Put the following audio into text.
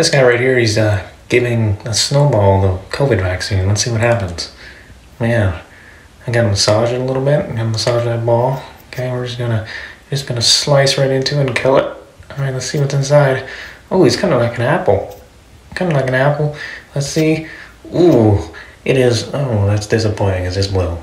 This guy right here, he's uh, giving a snowball the COVID vaccine. Let's see what happens. Yeah, I gotta massage it a little bit. I'm gonna massage that ball. Okay, we're just gonna just gonna slice right into it and kill it. All right, let's see what's inside. Oh, he's kind of like an apple. Kind of like an apple. Let's see. Ooh, it is. Oh, that's disappointing. It's just blue.